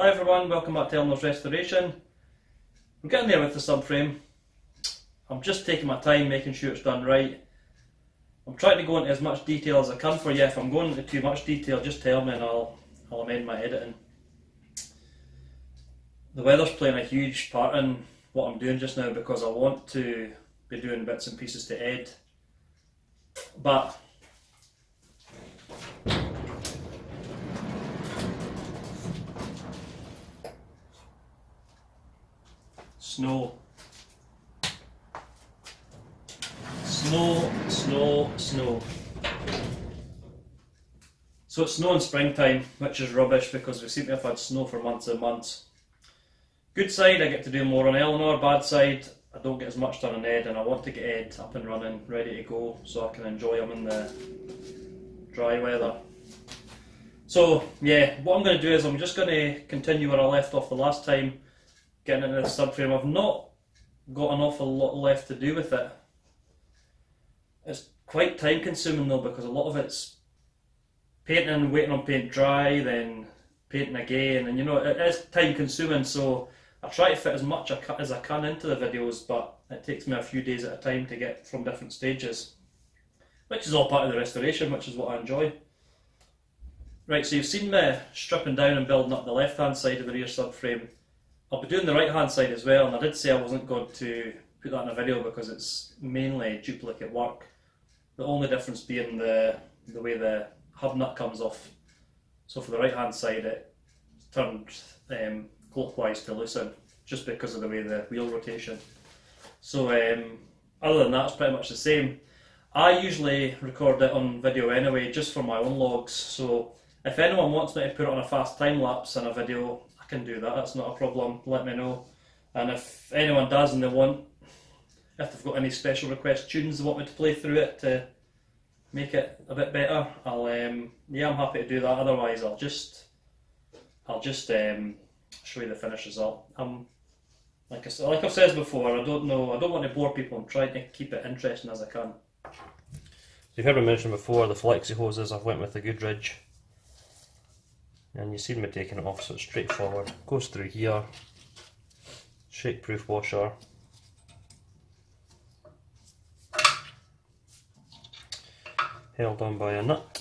Hi everyone, welcome back to Eleanor's Restoration. We're getting there with the subframe. I'm just taking my time making sure it's done right. I'm trying to go into as much detail as I can for you. If I'm going into too much detail, just tell me and I'll, I'll amend my editing. The weather's playing a huge part in what I'm doing just now because I want to be doing bits and pieces to Ed. But snow. Snow, snow, snow. So it's snow in springtime, which is rubbish because we seem to have had snow for months and months. Good side, I get to do more on Eleanor. Bad side, I don't get as much done on Ed, and I want to get Ed up and running, ready to go, so I can enjoy him in the dry weather. So yeah, what I'm going to do is I'm just going to continue where I left off the last time, getting into the subframe. I've not got an awful lot left to do with it. It's quite time consuming though because a lot of it's painting, waiting on paint dry, then painting again, and you know it is time consuming. So I try to fit as much as I can into the videos, but it takes me a few days at a time to get from different stages, which is all part of the restoration, which is what I enjoy. Right, so you've seen me stripping down and building up the left hand side of the rear subframe. I'll be doing the right hand side as well, and I did say I wasn't going to put that in a video because it's mainly duplicate work. The only difference being the the way the hub nut comes off. So for the right hand side it turned um, clockwise to loosen just because of the way the wheel rotation. So um, other than that it's pretty much the same. I usually record it on video anyway just for my own logs so if anyone wants me to put it on a fast time lapse in a video can do that, that's not a problem, let me know. And if anyone does and they want if they've got any special request tunes they want me to play through it to make it a bit better, I'll um, yeah I'm happy to do that. Otherwise, I'll just I'll just um, show you the finished result. I'm like I like I've said before, I don't know, I don't want to bore people. I'm trying to keep it interesting as I can. You've heard me mention before the flexi hoses. I've went with the Goodridge, and you see me taking it off, so it's straightforward. Goes through here, shake-proof washer. held on by a nut.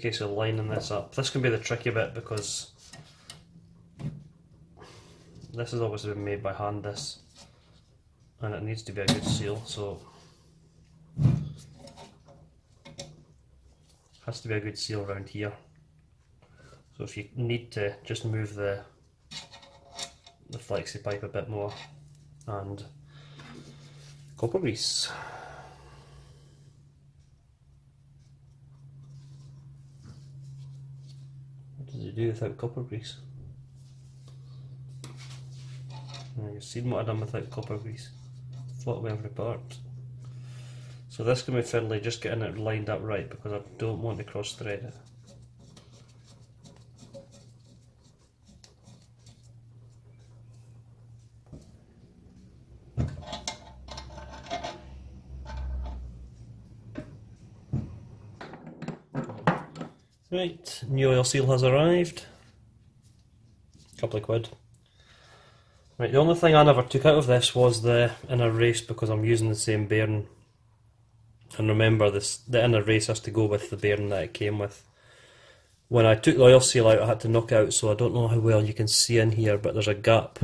Case of lining this up. This can be the tricky bit because this has obviously been made by hand this and it needs to be a good seal so has to be a good seal around here so if you need to just move the the flexi pipe a bit more and copper grease you do without copper grease? Now you've seen what I've done without copper grease. Float away every part. So this can be fiddly, just getting it lined up right because I don't want to cross thread it. Right, new oil seal has arrived. A Couple of quid. Right, the only thing I never took out of this was the inner race because I'm using the same bearing. And remember, this the inner race has to go with the bearing that it came with. When I took the oil seal out, I had to knock out, so I don't know how well you can see in here, but there's a gap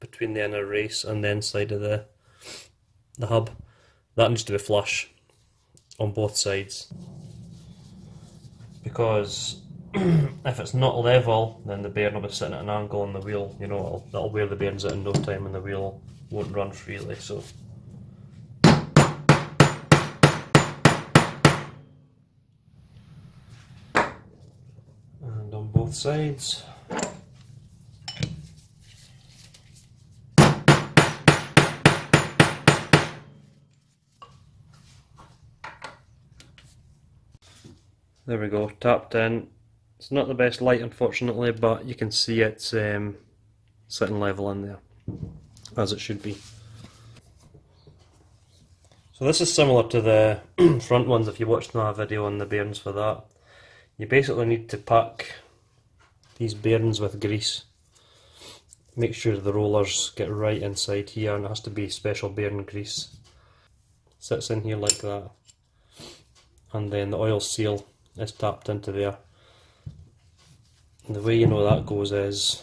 between the inner race and the inside of the the hub. That needs to be flush on both sides because if it's not level, then the bearing will be sitting at an angle on the wheel. You know, it'll, that'll wear the bearings out in no time, and the wheel won't run freely. So. And on both sides. There we go, tapped in. It's not the best light unfortunately, but you can see it's um, sitting level in there, as it should be. So this is similar to the front ones if you watched my video on the bearings for that. You basically need to pack these bearings with grease. Make sure the rollers get right inside here and it has to be special bearing grease. Sits in here like that. And then the oil seal is tapped into there. And the way you know that goes is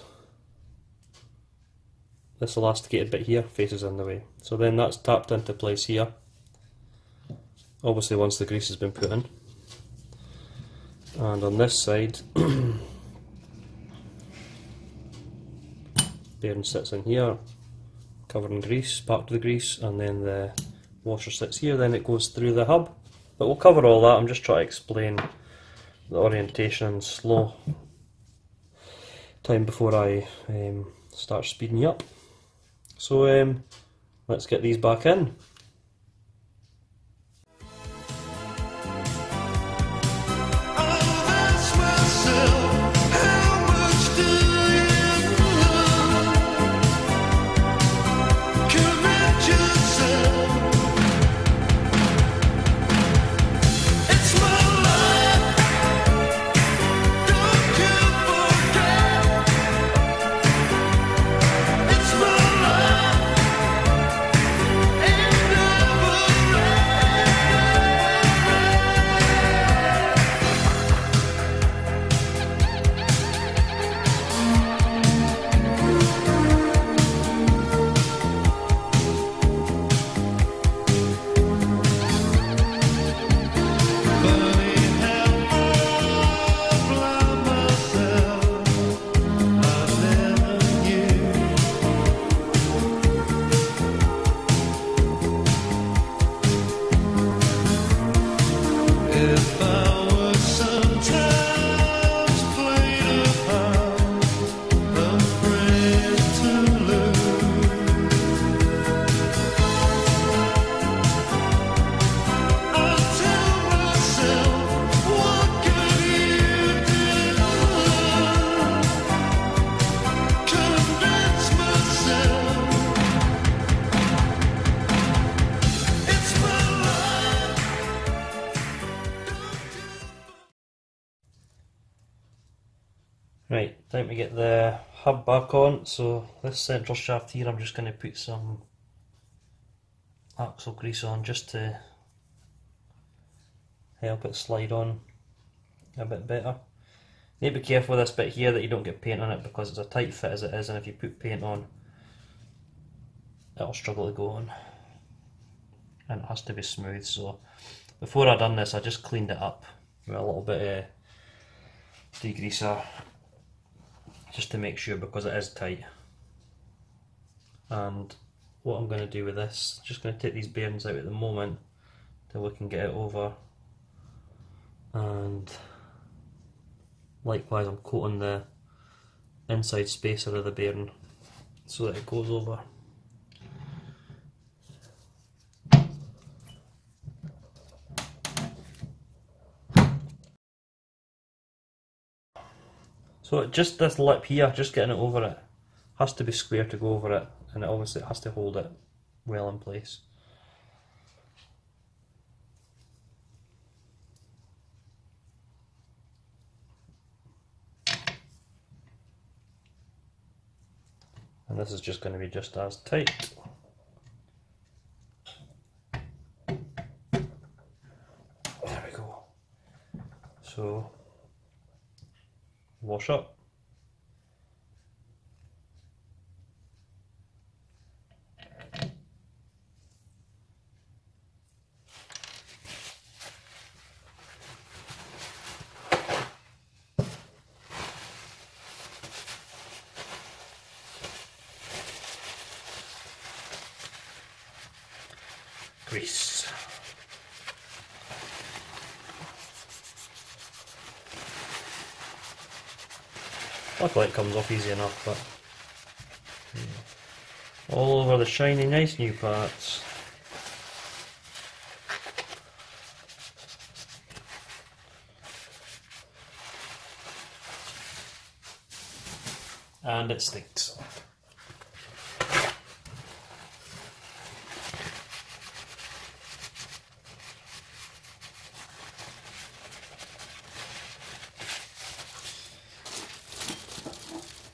this elasticated bit here faces in the way. So then that's tapped into place here. Obviously once the grease has been put in. And on this side bearing sits in here, covered in grease, packed with grease, and then the washer sits here, then it goes through the hub. But we'll cover all that, I'm just trying to explain the orientation and slow time before I um, start speeding you up. So um, let's get these back in. Right, time to get the hub back on. So this central shaft here, I'm just going to put some axle grease on just to help it slide on a bit better. Need to be careful with this bit here that you don't get paint on it because it's a tight fit as it is and if you put paint on it'll struggle to go on and it has to be smooth so before I done this I just cleaned it up with a little bit of degreaser just to make sure because it is tight. And what I'm going to do with this just going to take these bearings out at the moment till we can get it over. And likewise I'm coating the inside spacer of the bearing so that it goes over So just this lip here, just getting it over it, has to be square to go over it, and it obviously has to hold it well in place. And this is just going to be just as tight. There we go. So wash up. Grease. Luckily it comes off easy enough, but yeah. all over the shiny, nice new parts. And it stinks.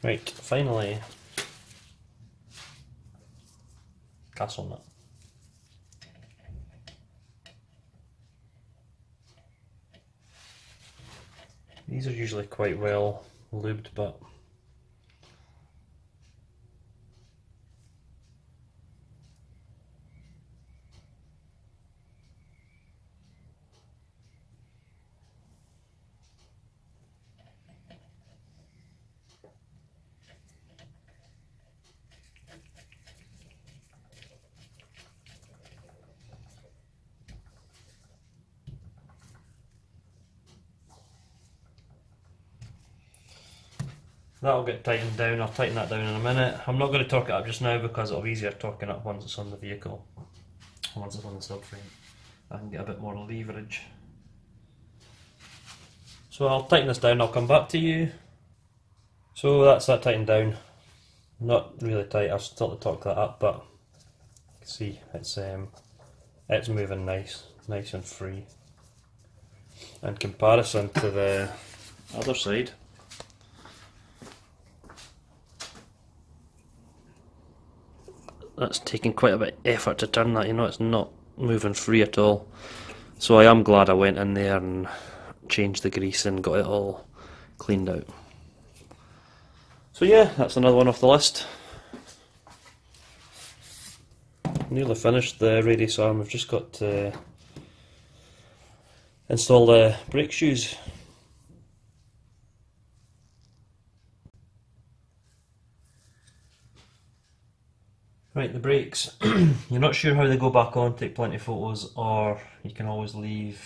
Right, finally, castle nut. These are usually quite well lubed, but That'll get tightened down. I'll tighten that down in a minute. I'm not going to torque it up just now because it'll be easier torquing up once it's on the vehicle. Once it's on the subframe. I can get a bit more leverage. So I'll tighten this down, I'll come back to you. So that's that tightened down. Not really tight, I'll still to torque that up, but see it's um it's moving nice, nice and free. In comparison to the other side. That's taking quite a bit of effort to turn that, you know, it's not moving free at all. So I am glad I went in there and changed the grease and got it all cleaned out. So yeah, that's another one off the list. Nearly finished the radius arm, we've just got to install the brake shoes Right, the brakes. You're not sure how they go back on, take plenty of photos, or you can always leave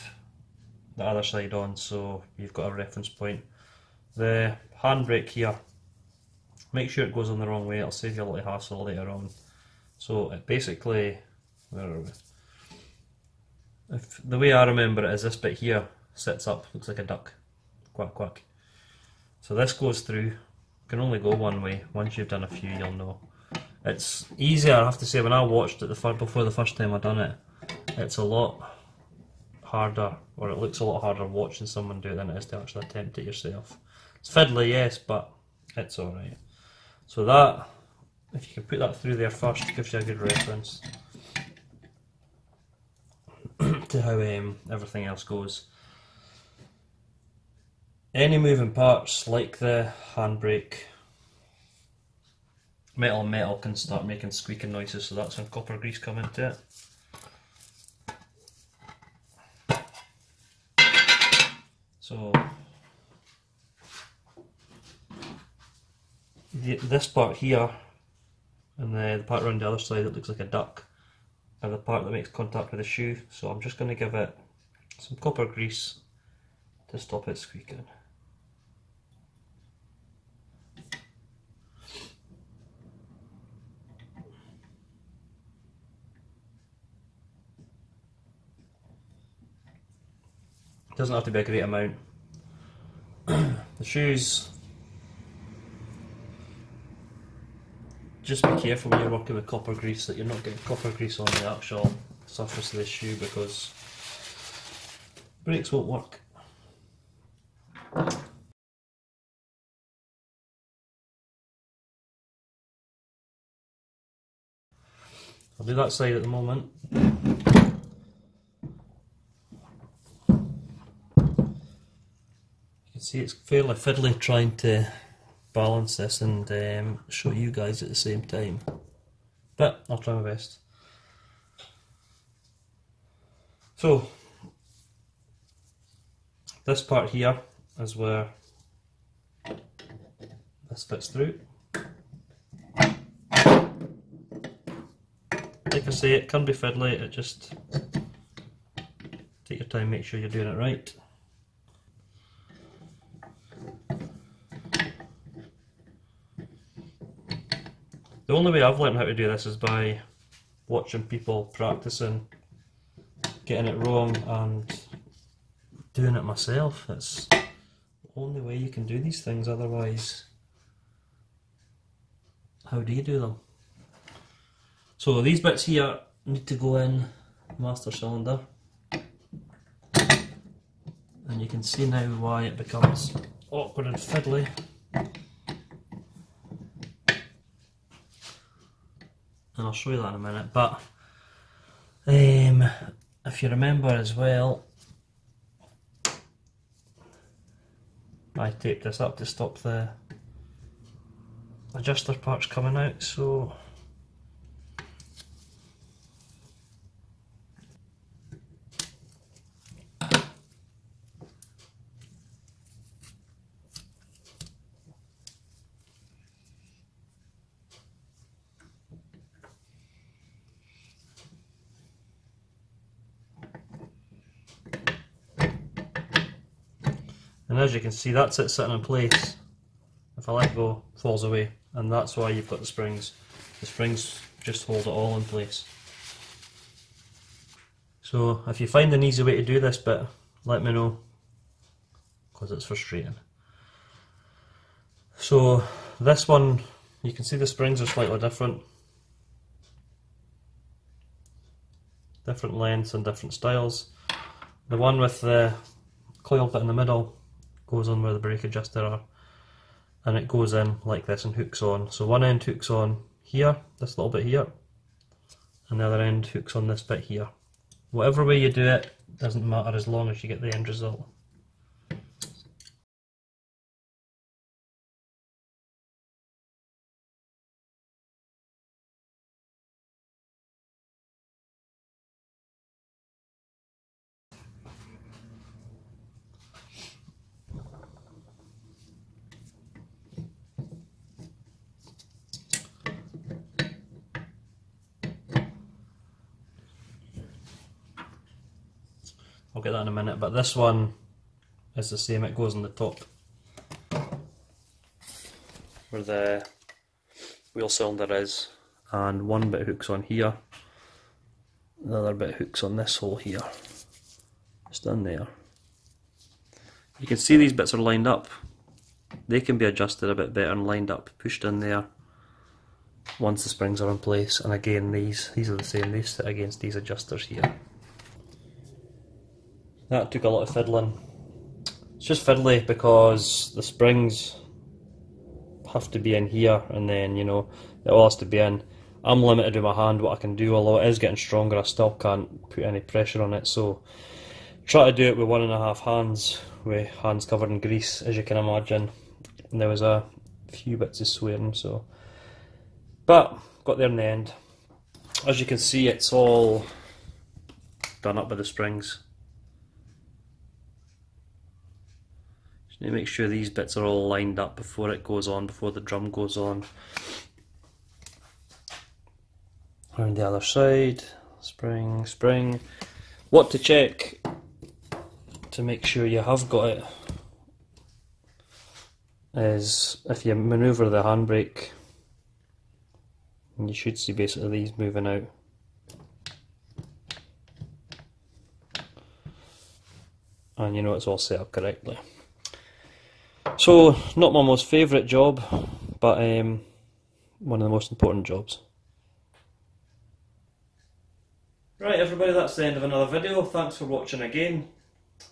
the other side on so you've got a reference point. The handbrake here, make sure it goes on the wrong way, it'll save you a lot of hassle later on. So it basically, where are we? If the way I remember it is this bit here sits up, looks like a duck, quack quack. So this goes through, can only go one way, once you've done a few you'll know. It's easier, I have to say, when I watched it the first, before the first time I done it, it's a lot harder, or it looks a lot harder watching someone do it than it is to actually attempt it yourself. It's fiddly, yes, but it's alright. So that, if you can put that through there first, gives you a good reference to how um, everything else goes. Any moving parts like the handbrake metal metal can start making squeaking noises, so that's when copper grease come into it. So the, this part here and the, the part around the other side that looks like a duck are the part that makes contact with the shoe. So I'm just going to give it some copper grease to stop it squeaking. Doesn't have to be a great amount. the shoes, just be careful when you're working with copper grease that you're not getting copper grease on the actual surface of the shoe because brakes won't work. I'll do that side at the moment. See it's fairly fiddly trying to balance this and um, show you guys at the same time. But I'll try my best. So, this part here is where this fits through. Like I say, it can be fiddly, it just take your time, make sure you're doing it right. The only way I've learned how to do this is by watching people practicing, getting it wrong and doing it myself. It's the only way you can do these things, otherwise how do you do them? So these bits here need to go in master cylinder and you can see now why it becomes awkward and fiddly. And I'll show you that in a minute, but um, if you remember as well, I taped this up to stop the adjuster parts coming out, so you can see, that's it sitting in place. If I let go, falls away. And that's why you've got the springs. The springs just hold it all in place. So if you find an easy way to do this bit, let me know. Because it's frustrating. So this one, you can see the springs are slightly different. Different lengths and different styles. The one with the coil bit in the middle goes on where the brake adjuster are and it goes in like this and hooks on. So one end hooks on here, this little bit here, and the other end hooks on this bit here. Whatever way you do it doesn't matter as long as you get the end result. I'll get that in a minute, but this one is the same, it goes on the top. Where the wheel cylinder is, and one bit hooks on here, the other bit hooks on this hole here, just in there. You can see these bits are lined up. They can be adjusted a bit better and lined up, pushed in there once the springs are in place. And again, these these are the same. They sit against these adjusters here. That took a lot of fiddling. It's just fiddly because the springs have to be in here and then, you know, it all has to be in. I'm limited with my hand what I can do, although it is getting stronger, I still can't put any pressure on it, so try to do it with one and a half hands, with hands covered in grease, as you can imagine. And there was a few bits of swearing, so. But, got there in the end. As you can see, it's all done up with the springs. Just need to make sure these bits are all lined up before it goes on, before the drum goes on. Around the other side, spring, spring. What to check to make sure you have got it is if you manoeuvre the handbrake, you should see basically these moving out. And you know it's all set up correctly. So, not my most favourite job, but um, one of the most important jobs. Right, everybody, that's the end of another video. Thanks for watching again.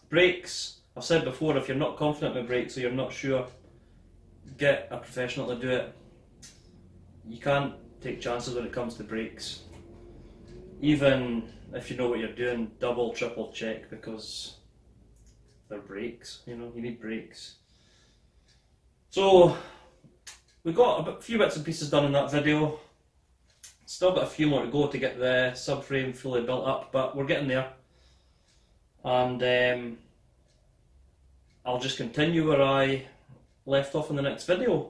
Brakes, I've said before, if you're not confident with brakes or you're not sure, get a professional to do it. You can't take chances when it comes to brakes. Even if you know what you're doing, double, triple check because they're brakes, you know, you need brakes. So, we got a few bits and pieces done in that video. Still got a few more to go to get the subframe fully built up, but we're getting there. And um, I'll just continue where I left off in the next video.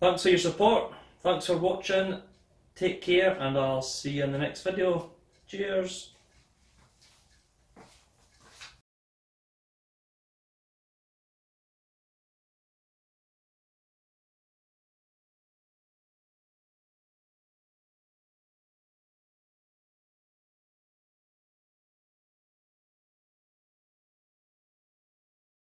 Thanks for your support, thanks for watching, take care, and I'll see you in the next video. Cheers!